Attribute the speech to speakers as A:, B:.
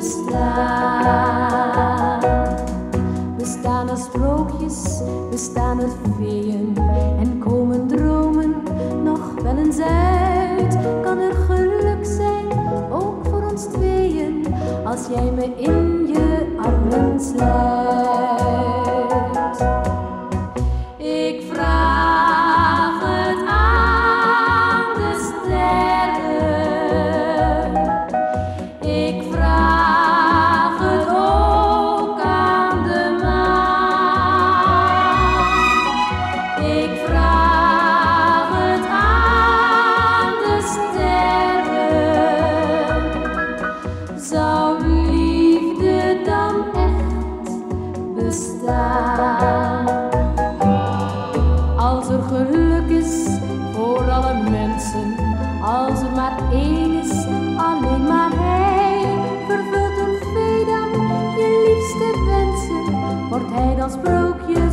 A: We staan als sprookjes, we staan als veeën en komen dromen nog wel eens uit. Kan er geluk zijn, ook voor ons tweeën, als jij me in je armen sluit. Als er geluk is voor alle mensen, als er maar één is, alleen maar hij, vervult een vee je liefste wensen, wordt hij dan sprookje